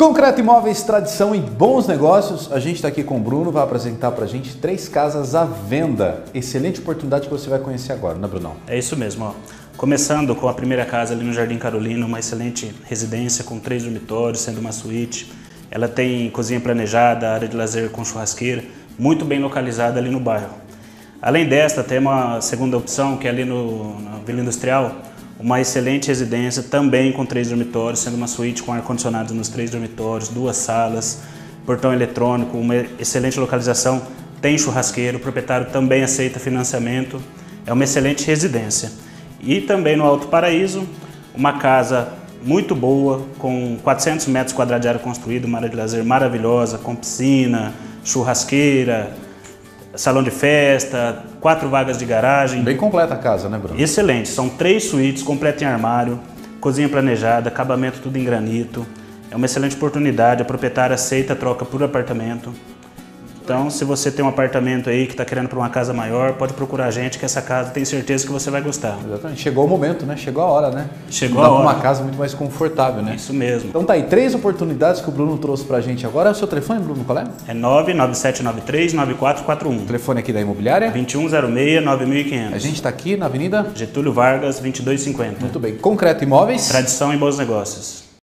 Concreto Imóveis, tradição e bons negócios. A gente está aqui com o Bruno, vai apresentar para a gente três casas à venda. Excelente oportunidade que você vai conhecer agora, né, Brunão? É isso mesmo. Ó. Começando com a primeira casa ali no Jardim Carolina, uma excelente residência com três dormitórios, sendo uma suíte. Ela tem cozinha planejada, área de lazer com churrasqueira, muito bem localizada ali no bairro. Além desta, tem uma segunda opção que é ali no, na Vila Industrial, uma excelente residência, também com três dormitórios, sendo uma suíte com ar-condicionado nos três dormitórios, duas salas, portão eletrônico, uma excelente localização, tem churrasqueiro, o proprietário também aceita financiamento, é uma excelente residência. E também no Alto Paraíso, uma casa muito boa, com 400 metros quadrados de área construída, uma área de lazer maravilhosa, com piscina, churrasqueira, salão de festa, quatro vagas de garagem. Bem completa a casa, né, Bruno? Excelente. São três suítes, completa em armário, cozinha planejada, acabamento tudo em granito. É uma excelente oportunidade. A proprietária aceita a troca por apartamento. Então, se você tem um apartamento aí que está querendo para uma casa maior, pode procurar a gente, que essa casa tem certeza que você vai gostar. Exatamente. Chegou o momento, né? Chegou a hora, né? Chegou a hora. uma casa muito mais confortável, né? Isso mesmo. Então tá aí, três oportunidades que o Bruno trouxe para a gente agora. É o seu telefone, Bruno, qual é? É 99793-9441. Telefone aqui da imobiliária? 2106-9500. A gente está aqui na Avenida Getúlio Vargas, 2250. Muito bem. Concreto Imóveis? Tradição em bons negócios.